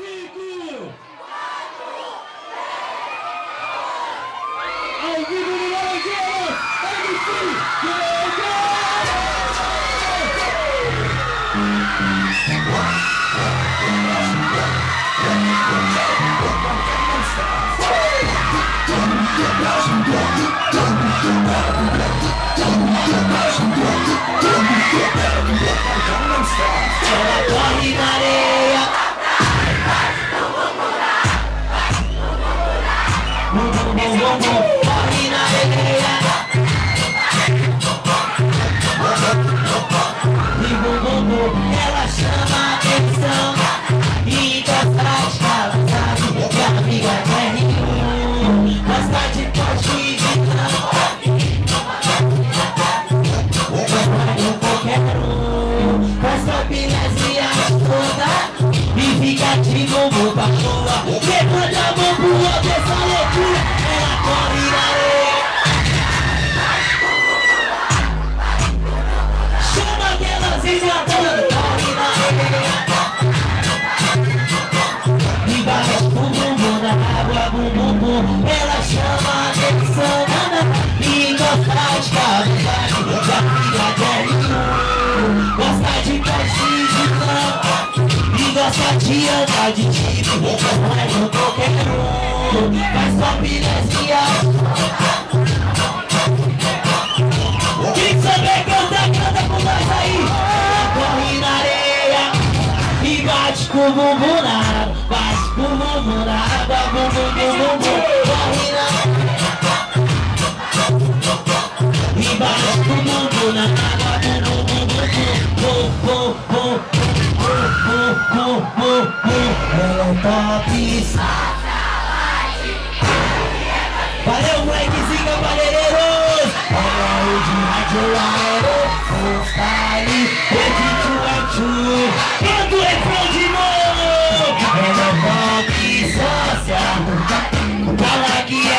Don't want me, como página de E gosta de de tipo Mas não qualquer um Faz só pilezinha Quem souber cantar, canta com nós aí Corre na areia E bate com o bumbum na água Bate com o bumbum na água Bum bum bum bum bum Corre na E bate com o bumbum na água Bum bum bum bum bum Bum bum bum bum bum Ela é top Valeu, molequezinho, cavaleiros! Olha o de rádio aero, freestyle, edito atu. Canta o refrão de novo! Ela é pop social, fala que é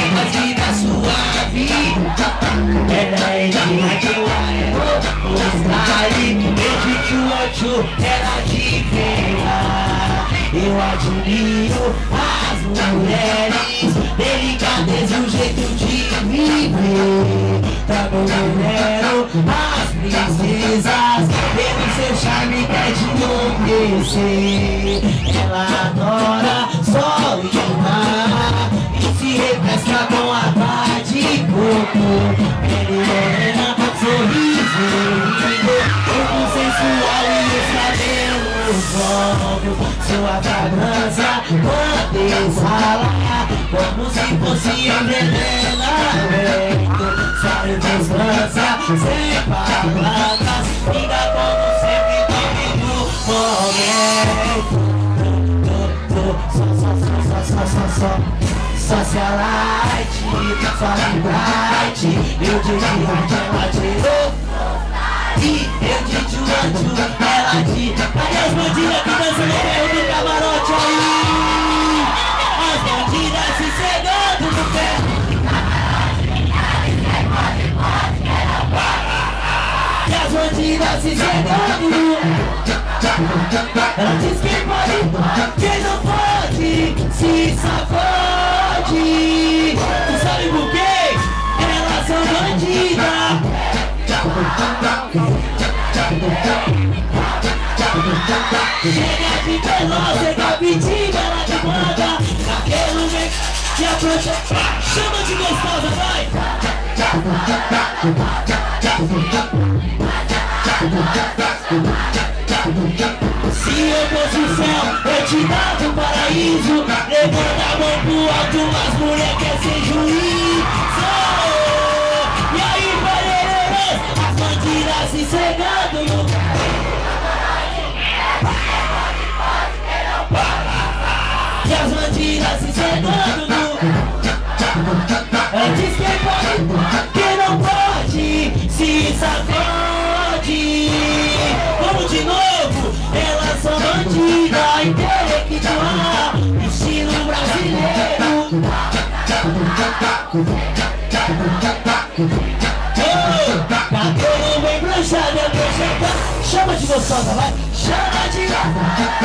Ela é de rádio aero, freestyle, edito atu. Ela de feia. Eu admiro as mulheres Delicadeza e o jeito de viver Também venero as princesas Pelo seu charme quer te enlouquecer Ela adora sol e mar E se refresca com água de coco Sua fragrância quando exala Como se fosse envenenamento Sai descansa sem palavras Fica como sempre vive no momento Só, só, só, só, só, só, só Socialite, só bright Eu de rádio ela tirou E eu de tchuanchu ela de Cadê as bandidas que dançam no ferro do camarote aí? As bandidas se cegando no ferro E as bandidas se cegando ela diz quem pode, quem não pode, se sacode. De veloz, chega pedindo, ela te manda. Naquele meio que a pronta chama de gostosa, vai. Se eu fosse o céu, eu te dava um paraíso Levanta a mão pro alto, as mulher quer ser juiz E aí, parelheiros, as bandidas se cegando no sacode Vamos de novo. Ela só bandida E tem que intelectual Estilo brasileiro Cabelo bem pranchado é projetar Chama de gostosa, vai. Chama de gostosa.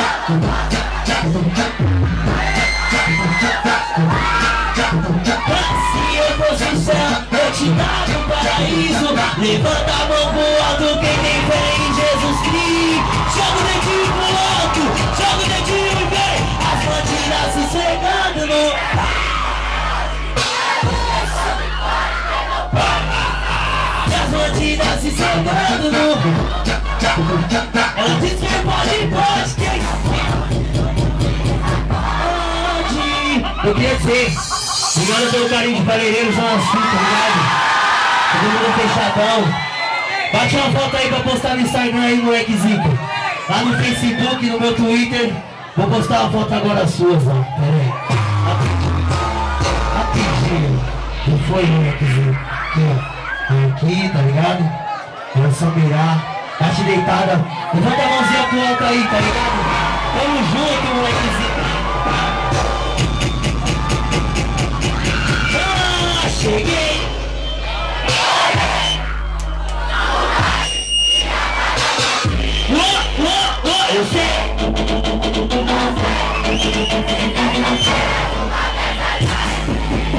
Se eu fosse o céu, eu te dava paraíso. Levanta a mão pro alto quem tem fé em Jesus Cristo. Joga o dedinho pro alto, joga o dedinho e vem. As bandidas se cegando no. As bandidas se cegando no. Ela diz que pode, pode, quem pode. Eu queria dizer, obrigado pelo carinho de Palheireiros, Zona Sul, tá ligado? Mundo fechadão. Bate uma foto aí pra postar no Instagram aí, moleque Zico. Lá no Facebook, no meu Twitter. Vou postar uma foto agora sua, Zé. Pera aí. Rapidinho. Não foi, moleque Zico. Aqui, ó. Aqui, tá ligado? Só mirar. Bate deitada. Levanta a mãozinha pro alto aí, tá ligado? Tamo junto, moleque Zico. Ah, cheguei. Thank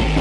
you.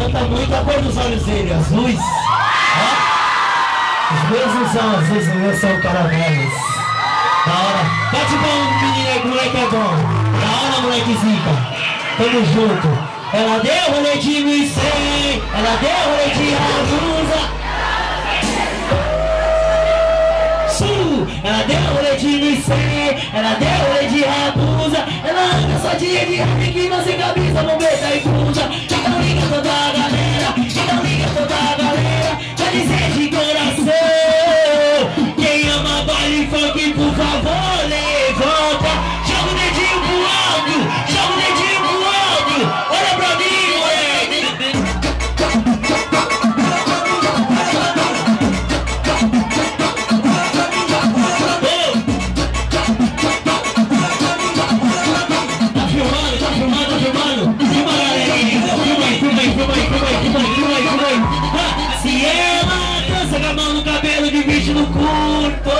Canta muito a cor dos olhos dele, azuis Os meus não são azuis, os meus são caramelos Da hora. Bate bom, menino aí, moleque é bom. Da hora, moleque zica. Tamo junto. Ela deu rolê de 1.100 Ela deu rolê de Sul, ela deu rolê de 1.100 Ela deu rolê de rabusa Ela anda só de de que sem camisa, bombeta e Então liga toda a galera Então liga toda a galera Pra dizer de coração Quem ama baile funk, por favor, gente no culto.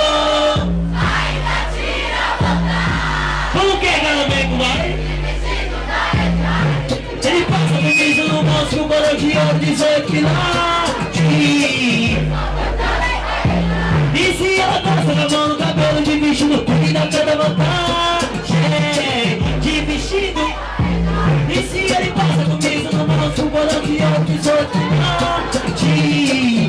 Ainda tira vontade. Como que é, Galambeco, vai? Ele passa vocês no monstro, mano, de eu dizer que não. E se ela passa na mão no cabelo de bicho no cu e dá toda vontade de vestido. E se ele passa comigo no monstro, mano, que eu dizer que não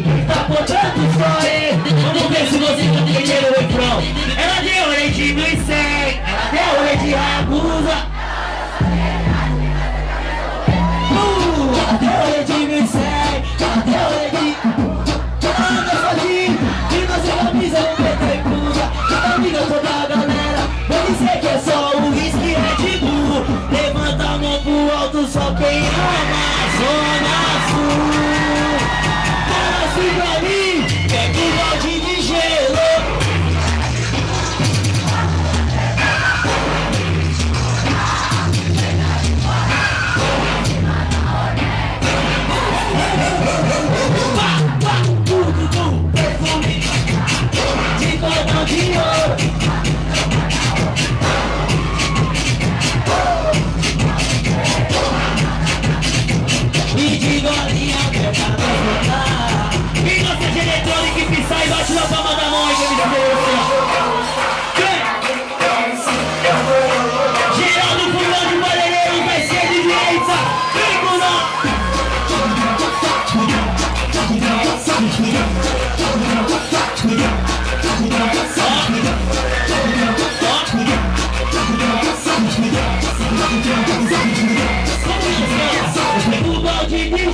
botando ele Vamos ver se você tá entendendo o refrão Ela deu orelha de 1100 Ela deu orelha de Hayabusa Uh, Até o de me segue, até o de Anda sozinho, e você não preta e blusa. Toda amiga, toda a galera. Vou dizer que é só o whisky Red Bull Levanta a mão pro alto, só quem ama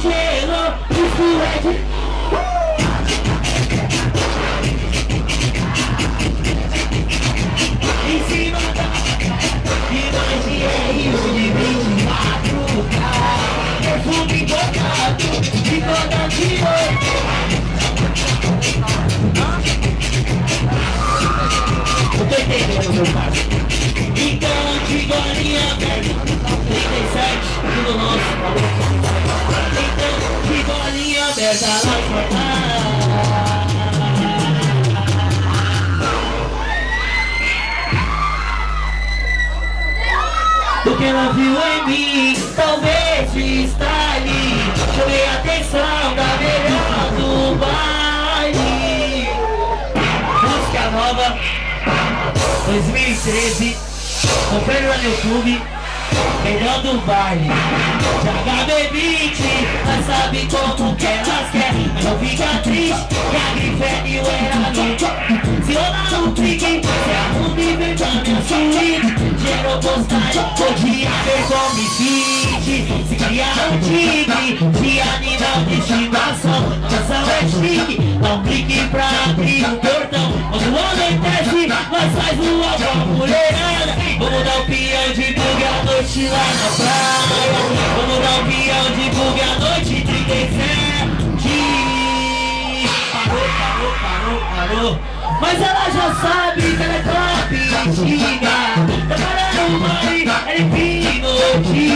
gelo, isso é de... Em cima da... E nós de Rio de 24 K Perfume botado, de toda de ouro Eu tô entendendo, meu parceiro. Então, golinha aberta, 37, tudo nosso. Do que ela viu em mim, talvez freestyle. Chamei a atenção da melhor do baile. Música nova 2013 Confere lá no YouTube Melhor do baile. HB20 Mas sabe como que elas querem. Mas não fica triste Que a grife é era no Se rolar no pique Se arrume e vem pra minha suíte Gerou postagem Podia ver me sente Se criar um tigre De animal de estimação. Canção é chique um clique pra abrir o portão. Quando o homem desce Nós faz voar com a mulherada Vamos dar um pião de bug à noite lá na praia. Vamos dar um pião de bug à noite 37 Parou, parou, parou, parou. Mas ela já sabe que ela é top Preparando o baile, ela hipnote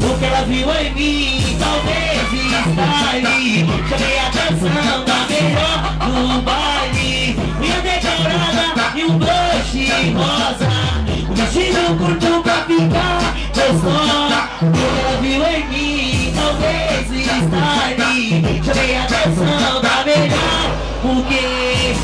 O que ela viu em mim, talvez style Chamei a atenção da melhor do baile. Minha decorada e um blush rosa. O vestido curto pra ficar O que ela viu em mim, talvez style Chamei a atenção da melhor Porque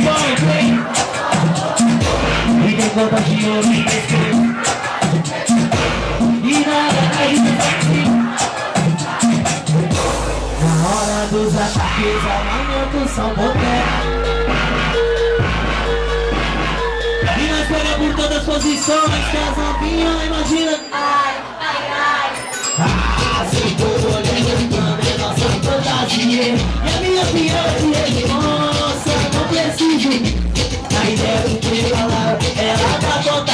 groove, estilo de ponto, hein E tem conta de ouro e nada de Na hora dos ataques, armamentos são potentes E nós por todas as posições Que as novinhas imagina ela tá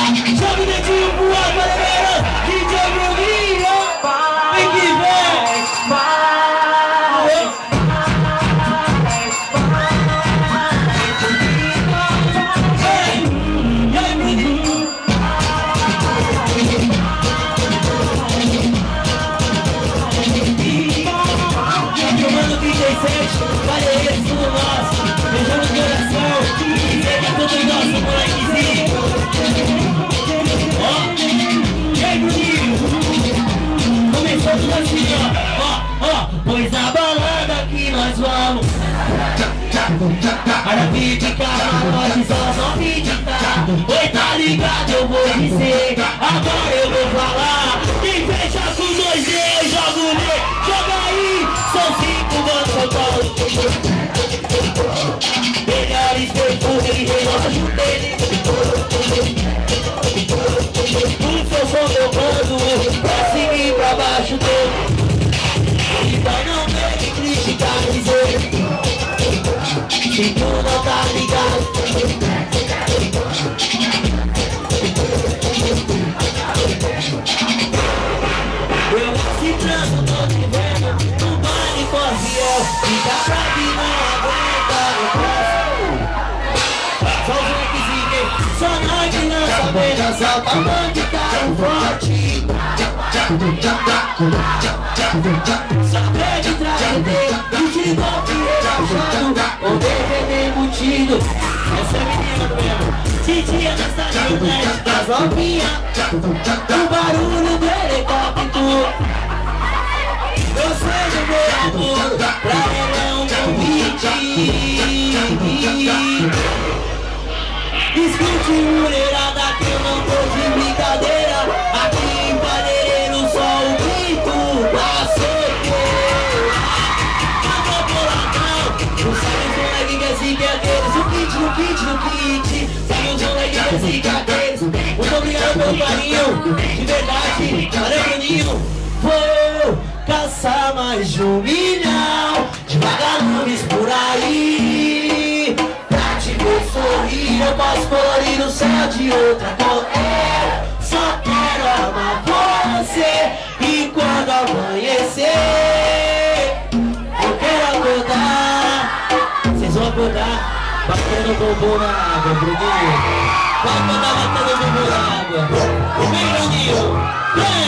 som tocando Pra cima e pra baixo dele Então não vem me criticar, dizer se tu não tá ligado Eu se te vendo No baile corriel E dá pra vir, não aguenta Eu Só os moleques Só nós que lança menos alta Mande carro forte Só E de Essa é menina mesmo Titia da cidade Neste das novinhas O barulho do helicóptero Eu sei do meu amor Pra ela é um convite Escute mulherada que eu não tô de brincadeira Aqui em Padeireiro só o grito da solteira Acabou boladão Não sabe os moleque que é assim que é aqueles O kit, no kit, no kit Sabe os moleque que é assim que é aqueles Muito obrigado pelo carinho De verdade, valeu Vou caçar mais de um milhão De vagalumes por aí sorrir Eu posso colorir o céu de outra cor Eu só quero amar você. E quando amanhecer Eu quero acordar. Vocês vão acordar Batendo bumbum na água, Bruninho. Vai acordar batendo bumbum na água. Vem, Bruninho. Vem!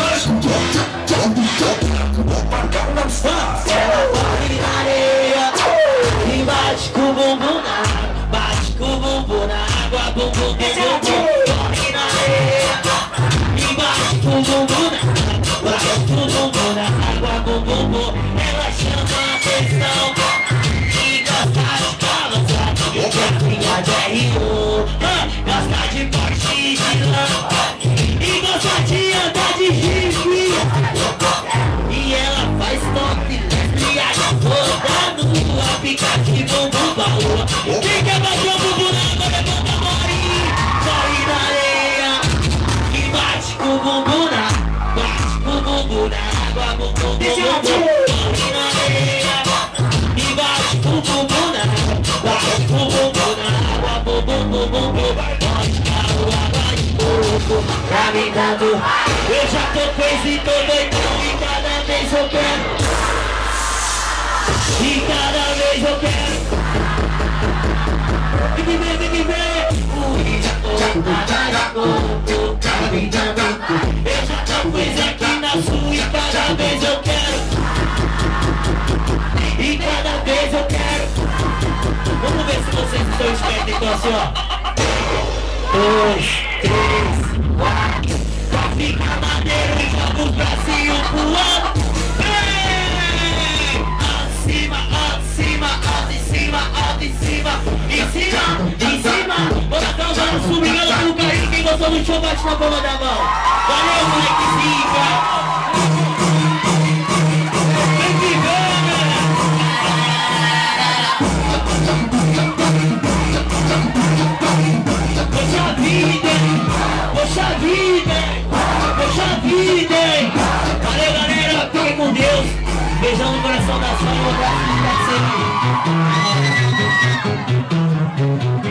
Ela Ela chama atenção E gosta de E quer brincar de R.O. E bate o bumbum na água Bate o bumbum na água Bumbum, bumbum, bumbum Pode dar o água de coco Pra me dando Eu já tô e tô doidão E cada vez eu quero e cada vez eu quero Vem que vem, vem que vem na Eu já tô coisa aqui sua E cada vez eu quero E cada vez eu quero Vamos ver se vocês estão espertos. Então assim ó. Dois, três, quatro. Pra ficar maneiro, joga os bracinhos pro alto em cima Em cima, em cima Bora causando, subindo pro carinho Quem gostou do show, bate na palma da mão Valeu, molequezinho Vem que vem, galera Poxa vida, poxa vida, poxa vida? Valeu galera, fiquem com Deus. Beijão no coração da sua e um abraço pra.